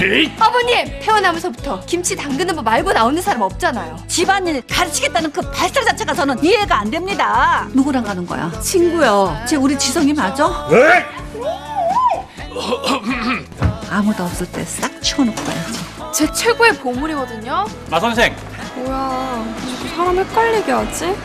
어? 아버님 태어나면서부터 김치 담그는 법 말고 나오는 사람 없잖아요. 집안일 가르치겠다는 그 발설 자체가 저는 이해가 안 됩니다. 누구랑 가는 거야? 친구요. 쟤 우리 지성이 맞아? 아무도 없을 때 싹 치워놓고 가야지. 제 최고의 보물이거든요. 마 선생 뭐야, 자꾸 사람 헷갈리게 하지?